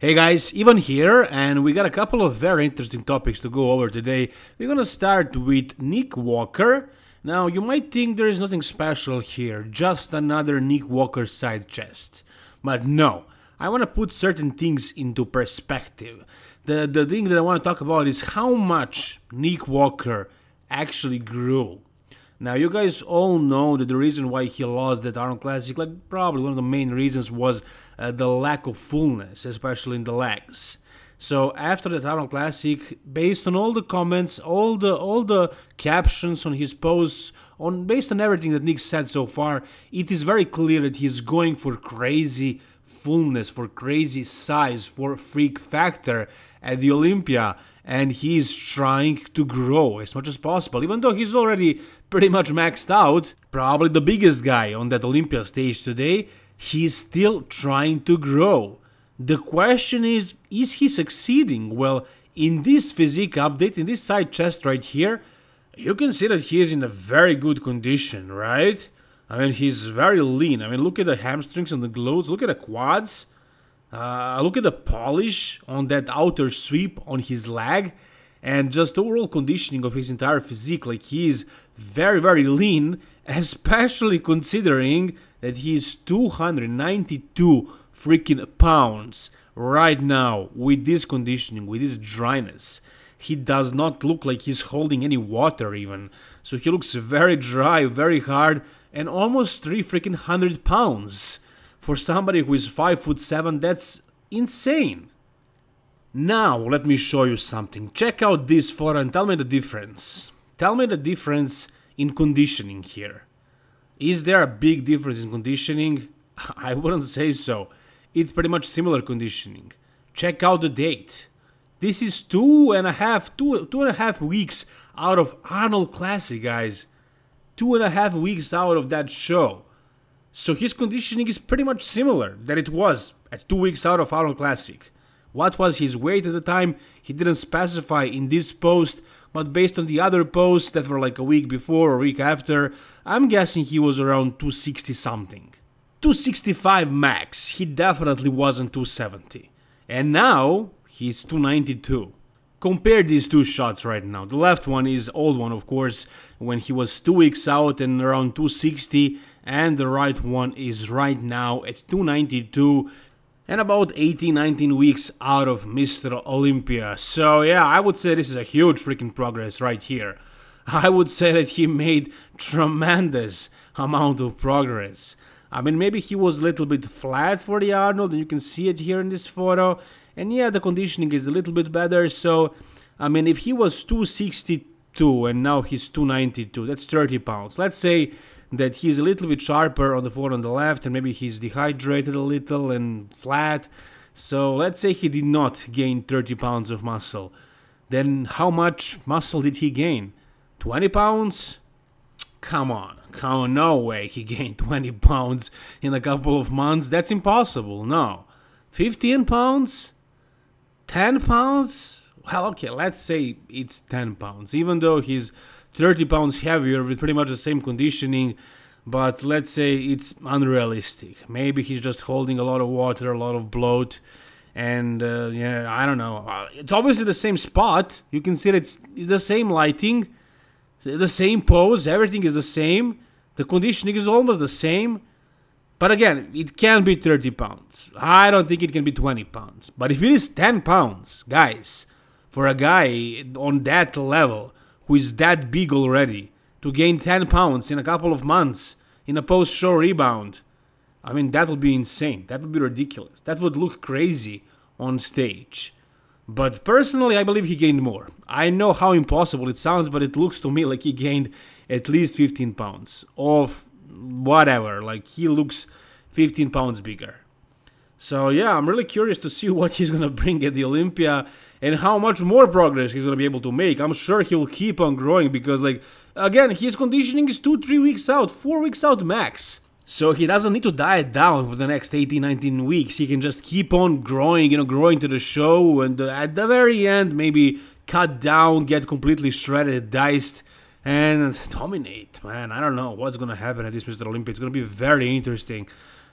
Hey guys, Ivan here, and we got a couple of very interesting topics to go over today. We're gonna start with Nick Walker. Now, you might think there is nothing special here, just another Nick Walker side chest. But no, I wanna put certain things into perspective. The, the thing that I wanna talk about is how much Nick Walker actually grew. Now, you guys all know that the reason why he lost that Arnold Classic, like probably one of the main reasons was uh, the lack of fullness, especially in the legs. So after that Arnold Classic, based on all the comments, all the all the captions on his posts, on based on everything that Nick said so far, it is very clear that he's going for crazy fullness, for crazy size, for freak factor at the Olympia and he's trying to grow as much as possible, even though he's already pretty much maxed out, probably the biggest guy on that Olympia stage today, he's still trying to grow. The question is, is he succeeding? Well, in this physique update, in this side chest right here, you can see that he is in a very good condition, right? I mean, he's very lean. I mean, look at the hamstrings and the glutes, look at the quads. Uh, look at the polish on that outer sweep on his leg and just overall conditioning of his entire physique. Like he's very, very lean, especially considering that he's 292 freaking pounds right now with this conditioning, with this dryness. He does not look like he's holding any water even. So he looks very dry, very hard, and almost three freaking hundred pounds. For somebody who is 5 foot 7 that's insane. Now let me show you something. Check out this photo and tell me the difference. Tell me the difference in conditioning here. Is there a big difference in conditioning? I wouldn't say so. It's pretty much similar conditioning. Check out the date. This is two and a half two two and a half weeks out of arnold classic guys two and a half weeks out of that show so his conditioning is pretty much similar that it was at two weeks out of Arnold Classic. What was his weight at the time? He didn't specify in this post, but based on the other posts that were like a week before or a week after, I'm guessing he was around 260 something. 265 max, he definitely wasn't 270. And now, he's 292. Compare these two shots right now. The left one is old one, of course, when he was two weeks out and around 260, and the right one is right now at 292 and about 18 19 weeks out of Mr. Olympia. So, yeah, I would say this is a huge freaking progress right here. I would say that he made tremendous amount of progress. I mean, maybe he was a little bit flat for the Arnold, and you can see it here in this photo. And yeah, the conditioning is a little bit better. So, I mean, if he was 262 and now he's 292, that's 30 pounds. Let's say that he's a little bit sharper on the foot on the left, and maybe he's dehydrated a little and flat. So let's say he did not gain 30 pounds of muscle. Then how much muscle did he gain? 20 pounds? Come on, come on, no way he gained 20 pounds in a couple of months. That's impossible, no. 15 pounds? 10 pounds? Well, okay, let's say it's 10 pounds. Even though he's 30 pounds heavier with pretty much the same conditioning, but let's say it's unrealistic. Maybe he's just holding a lot of water, a lot of bloat, and uh, yeah, I don't know. Uh, it's obviously the same spot. You can see that it's the same lighting, the same pose, everything is the same. The conditioning is almost the same. But again, it can be 30 pounds. I don't think it can be 20 pounds. But if it is 10 pounds, guys, for a guy on that level who is that big already to gain 10 pounds in a couple of months in a post show rebound, I mean, that would be insane. That would be ridiculous. That would look crazy on stage. But personally, I believe he gained more. I know how impossible it sounds, but it looks to me like he gained at least 15 pounds of whatever. Like he looks 15 pounds bigger. So yeah, I'm really curious to see what he's gonna bring at the Olympia and how much more progress he's gonna be able to make. I'm sure he will keep on growing because like again, his conditioning is two, three weeks out, four weeks out max. So he doesn't need to diet down for the next 18, 19 weeks. He can just keep on growing, you know, growing to the show, and uh, at the very end, maybe cut down, get completely shredded, diced, and dominate. Man, I don't know what's gonna happen at this Mr. Olympia. It's gonna be very interesting.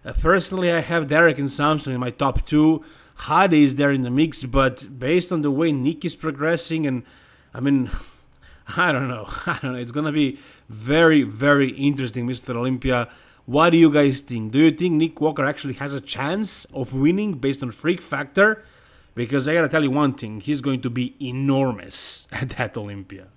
Uh, personally, I have Derek and Samson in my top two. Hadi is there in the mix, but based on the way Nick is progressing, and I mean, I don't know, I don't know. It's gonna be very, very interesting, Mr. Olympia. What do you guys think? Do you think Nick Walker actually has a chance of winning based on freak factor? Because I gotta tell you one thing, he's going to be enormous at that Olympia.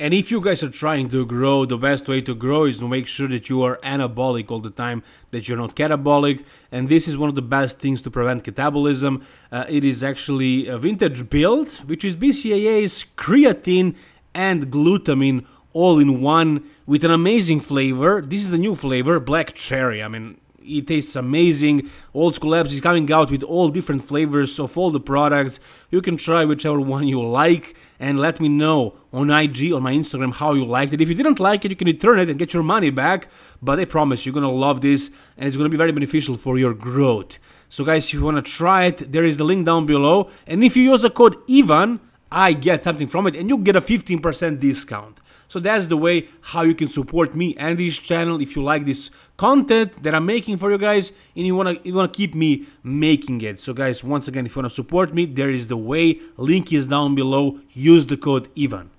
And if you guys are trying to grow, the best way to grow is to make sure that you are anabolic all the time, that you're not catabolic. And this is one of the best things to prevent catabolism. Uh, it is actually a vintage build, which is BCAAs, creatine, and glutamine all in one with an amazing flavor. This is a new flavor, black cherry. I mean, it tastes amazing. Old School Labs is coming out with all different flavors of all the products. You can try whichever one you like and let me know on IG on my Instagram how you liked it. If you didn't like it, you can return it and get your money back. But I promise you're gonna love this and it's gonna be very beneficial for your growth. So guys, if you wanna try it, there is the link down below. And if you use the code IVAN, I get something from it and you get a 15% discount. So that's the way how you can support me and this channel if you like this content that I'm making for you guys and you wanna you wanna keep me making it. So guys, once again, if you wanna support me, there is the way. Link is down below. Use the code Ivan.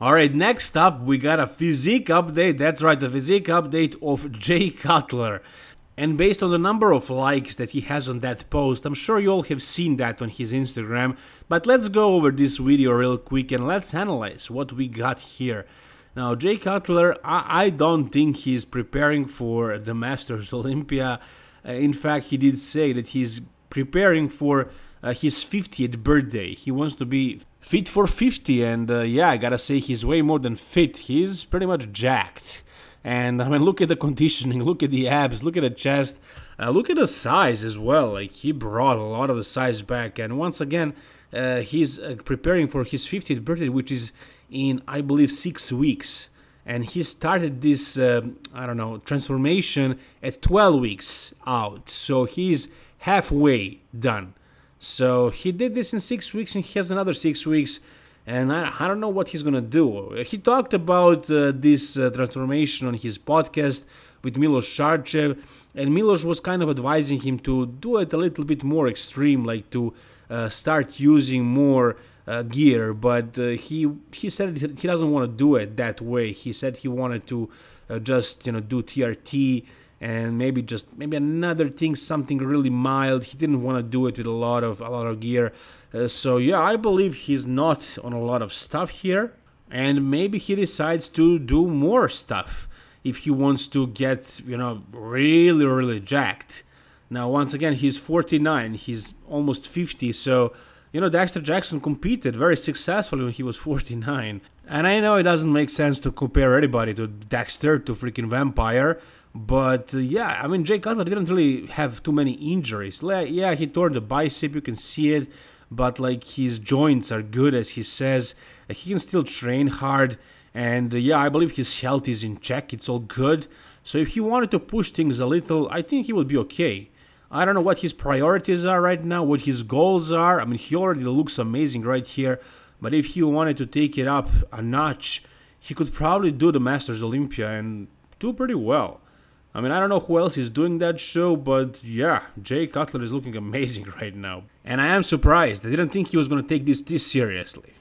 Alright, next up we got a physique update. That's right, the physique update of Jay Cutler. And based on the number of likes that he has on that post, I'm sure you all have seen that on his Instagram. But let's go over this video real quick and let's analyze what we got here. Now, Jay Cutler, I, I don't think he's preparing for the Masters Olympia. Uh, in fact, he did say that he's preparing for uh, his 50th birthday. He wants to be fit for 50, and uh, yeah, I gotta say, he's way more than fit. He's pretty much jacked. And I mean, look at the conditioning, look at the abs, look at the chest, uh, look at the size as well. Like, he brought a lot of the size back, and once again, uh, he's uh, preparing for his 50th birthday, which is in I believe six weeks, and he started this uh, I don't know transformation at 12 weeks out. So he's halfway done. So he did this in six weeks, and he has another six weeks. And I, I don't know what he's gonna do. He talked about uh, this uh, transformation on his podcast with Milos Sarcev, and Milos was kind of advising him to do it a little bit more extreme, like to uh, start using more uh, gear, but uh, he he said he doesn't want to do it that way. He said he wanted to uh, just you know do TRT and maybe just maybe another thing, something really mild. He didn't want to do it with a lot of a lot of gear. Uh, so yeah, I believe he's not on a lot of stuff here, and maybe he decides to do more stuff if he wants to get you know really really jacked. Now once again, he's 49. He's almost 50, so you know, Dexter Jackson competed very successfully when he was 49. And I know it doesn't make sense to compare anybody to Dexter, to freaking Vampire. But uh, yeah, I mean, Jay Cutler didn't really have too many injuries. Yeah, he tore the bicep, you can see it. But like his joints are good, as he says. He can still train hard. And uh, yeah, I believe his health is in check. It's all good. So if he wanted to push things a little, I think he would be okay. I don't know what his priorities are right now, what his goals are. I mean, he already looks amazing right here, but if he wanted to take it up a notch, he could probably do the Masters Olympia and do pretty well. I mean, I don't know who else is doing that show, but yeah, Jay Cutler is looking amazing right now. And I am surprised. I didn't think he was going to take this this seriously.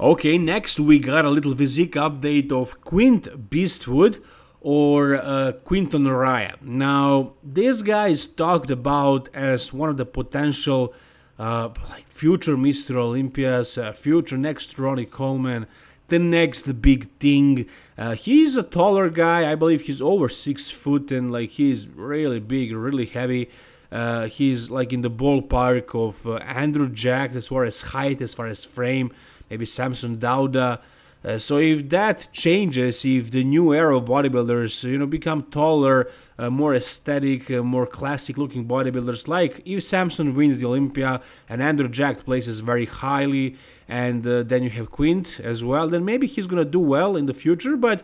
Okay, next we got a little physique update of Quint Beastwood, or uh, Quinton Eriya. Now, this guy is talked about as one of the potential uh, like future Mr. Olympias, uh, future next Ronnie Coleman, the next big thing. Uh, he's a taller guy. I believe he's over six foot and like he's really big, really heavy. Uh, he's like in the ballpark of uh, Andrew Jacked as far as height, as far as frame, maybe Samson Dauda. Uh, so if that changes, if the new era of bodybuilders, you know, become taller, uh, more aesthetic, uh, more classic-looking bodybuilders, like if Samson wins the Olympia and Andrew Jacked places very highly, and uh, then you have Quint as well, then maybe he's gonna do well in the future. But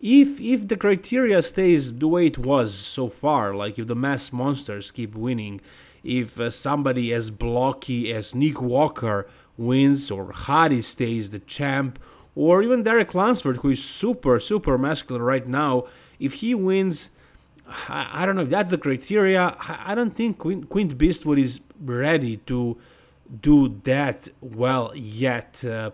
if if the criteria stays the way it was so far, like if the mass monsters keep winning, if uh, somebody as blocky as Nick Walker wins or Hadi stays the champ or even Derek Lunsford, who is super, super masculine right now, if he wins, I, I don't know if that's the criteria. I, I don't think Quint, Quint Beastwood is ready to do that well yet. Uh,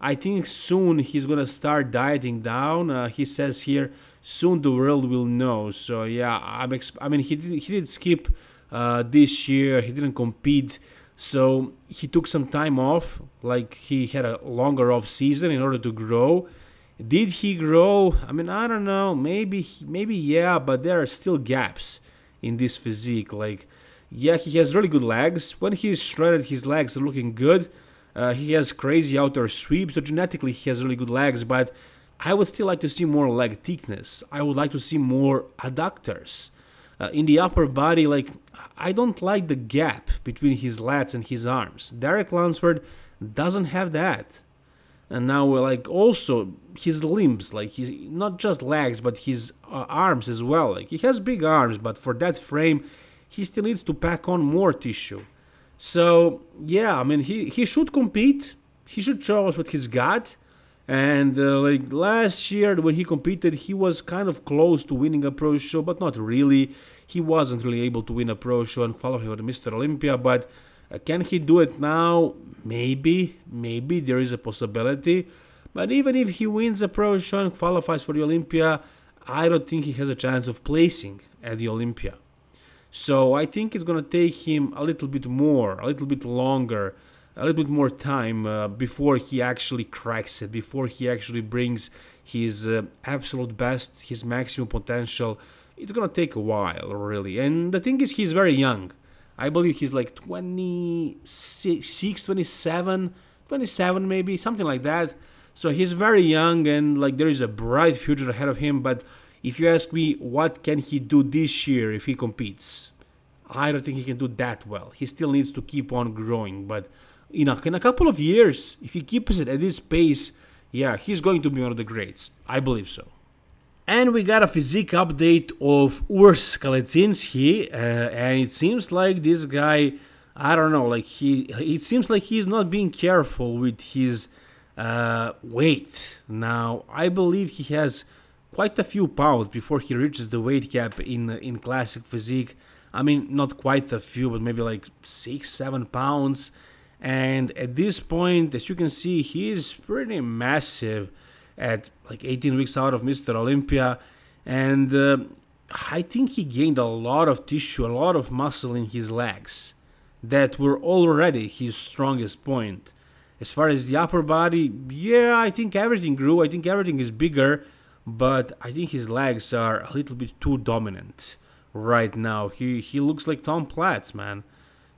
I think soon he's gonna start dieting down. Uh, he says here, soon the world will know. So yeah, I'm. I mean, he did, he did skip uh, this year. He didn't compete, so he took some time off. Like he had a longer off season in order to grow. Did he grow? I mean, I don't know. Maybe, maybe yeah, but there are still gaps in this physique. Like, yeah, he has really good legs. When he's shredded, his legs are looking good. Uh, he has crazy outer sweep, so genetically he has really good legs. But I would still like to see more leg thickness. I would like to see more adductors. Uh, in the upper body, like I don't like the gap between his lats and his arms. Derek Lunsford doesn't have that. And now we're like also his limbs like he's not just legs but his uh, arms as well. Like he has big arms but for that frame he still needs to pack on more tissue. So yeah i mean he he should compete. He should show us what he's got and uh, like last year when he competed he was kind of close to winning a pro show but not really he wasn't really able to win a pro show and qualify for the mr olympia but uh, can he do it now? Maybe, maybe there is a possibility. But even if he wins a Pro Show and qualifies for the Olympia, I don't think he has a chance of placing at the Olympia. So I think it's going to take him a little bit more, a little bit longer, a little bit more time uh, before he actually cracks it, before he actually brings his uh, absolute best, his maximum potential. It's to take a while, really. And the thing is, he's very young. I believe he's like 26, 27, 27 maybe, something like that. So he's very young and like there is a bright future ahead of him. But if you ask me, what can he do this year if he competes? I don't think he can do that well. He still needs to keep on growing. But you know, in a couple of years, if he keeps it at this pace, yeah, he's going to be one of the greats. I believe so. And we got a physique update of Urs Kalecinski, uh, and it seems like this guy, I don't know, like he, it seems like he's not being careful with his uh, weight. Now, I believe he has quite a few pounds before he reaches the weight cap in in classic physique. I mean, not quite a few, but maybe like six, seven pounds. And at this point, as you can see, he is pretty massive at like 18 weeks out of Mr. Olympia. And uh, I think he gained a lot of tissue, a lot of muscle in his legs that were already his strongest point. As far as the upper body, yeah, I think everything grew. I think everything is bigger, but I think his legs are a little bit too dominant right now. He he looks like Tom Platz, man.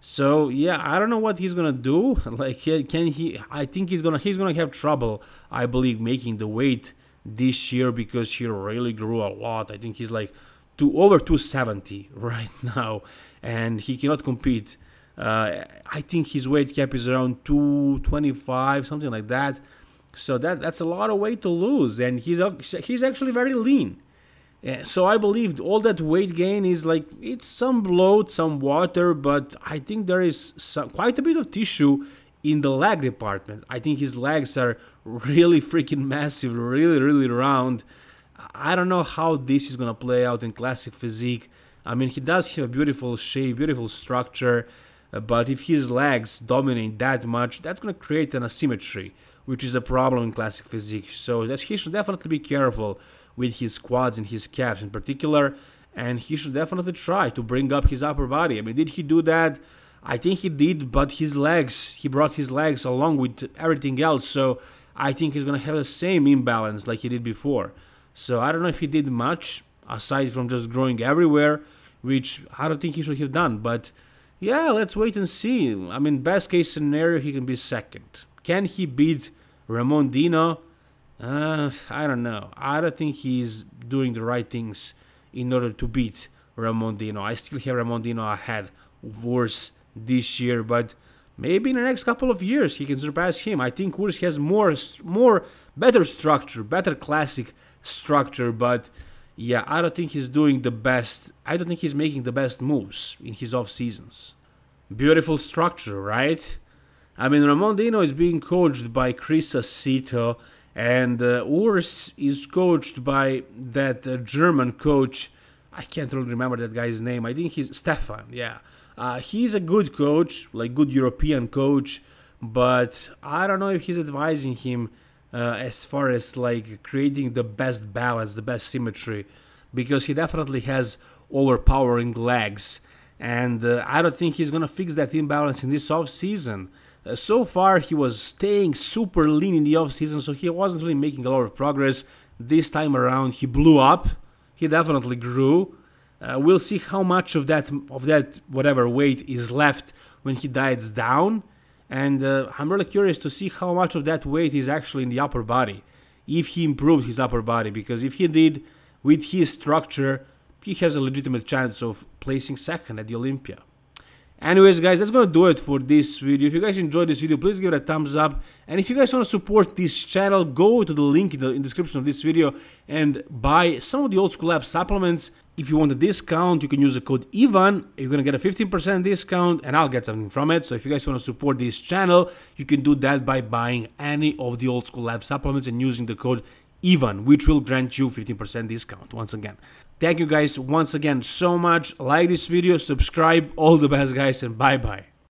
So yeah, I don't know what he's gonna do. Like, can he? I think he's gonna he's gonna have trouble. I believe making the weight this year because he really grew a lot. I think he's like to over 270 right now, and he cannot compete. Uh, I think his weight cap is around 225, something like that. So that that's a lot of weight to lose, and he's he's actually very lean. So I believe all that weight gain is like it's some bloat, some water, but I think there is some, quite a bit of tissue in the leg department. I think his legs are really freaking massive, really, really round. I don't know how this is gonna play out in classic physique. I mean, he does have a beautiful shape, beautiful structure, but if his legs dominate that much, that's gonna create an asymmetry, which is a problem in classic physique. So that he should definitely be careful with his quads and his calves in particular. And he should definitely try to bring up his upper body. I mean, did he do that? I think he did, but his legs, he brought his legs along with everything else. So I think he's going to have the same imbalance like he did before. So I don't know if he did much aside from just growing everywhere, which I don't think he should have done. But yeah, let's wait and see. I mean, best case scenario, he can be second. Can he beat Ramon Dino? Uh, I don't know. I don't think he's doing the right things in order to beat Ramon Dino. I still have Ramon Dino ahead worse this year, but maybe in the next couple of years he can surpass him. I think Urs has more, more better structure, better classic structure, but yeah, I don't think he's doing the best. I don't think he's making the best moves in his off seasons. Beautiful structure, right? I mean, Ramon Dino is being coached by Chris Aceto and uh, Urs is coached by that uh, German coach I can't really remember that guy's name. I think he's Stefan. Yeah, uh, he's a good coach, like good European coach, but I don't know if he's advising him uh, as far as like creating the best balance, the best symmetry, because he definitely has overpowering legs, and uh, I don't think he's gonna fix that imbalance in this off season. Uh, so far, he was staying super lean in the off season, so he wasn't really making a lot of progress. This time around, he blew up. He definitely grew. Uh, we'll see how much of that of that whatever weight is left when he diets down, and uh, I'm really curious to see how much of that weight is actually in the upper body. If he improved his upper body, because if he did, with his structure, he has a legitimate chance of placing second at the Olympia. Anyways, guys, that's gonna do it for this video. If you guys enjoyed this video, please give it a thumbs up. And if you guys want to support this channel, go to the link in the, in the description of this video and buy some of the Old School Lab supplements. If you want a discount, you can use the code IVAN. You're gonna get a 15% discount, and I'll get something from it. So if you guys want to support this channel, you can do that by buying any of the Old School Lab supplements and using the code IVAN, which will grant you 15% discount once again. Thank you guys once again so much. Like this video, subscribe. All the best, guys, and bye bye.